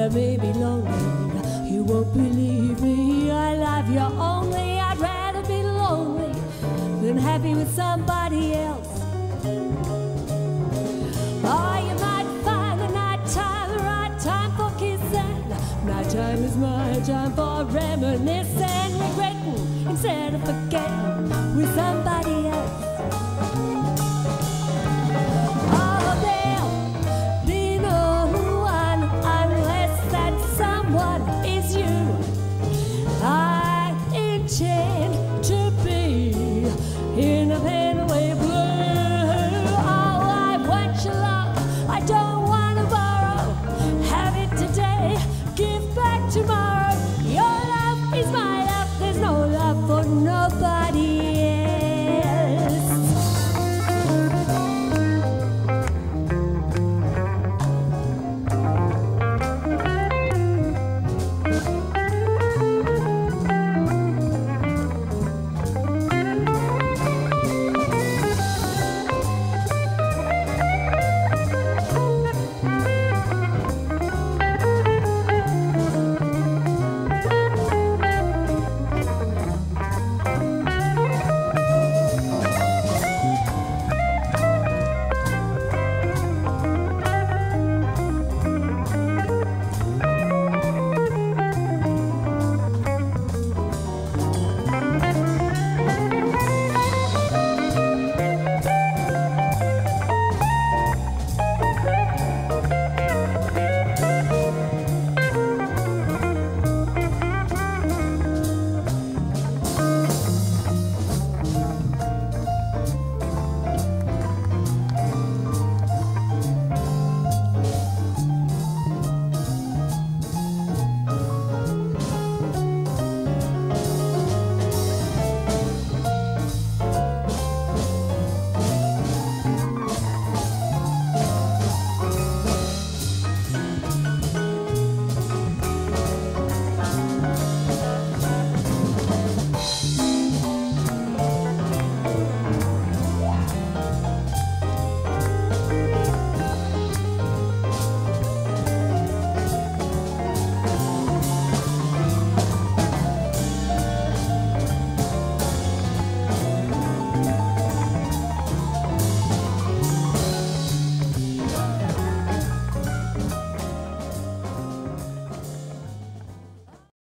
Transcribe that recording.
I may be lonely. You won't believe me, I love you only. I'd rather be lonely than happy with somebody else. Oh, you might find the night time the right time for kissing. Night time is my time for reminiscing, regretting instead of forgetting with somebody.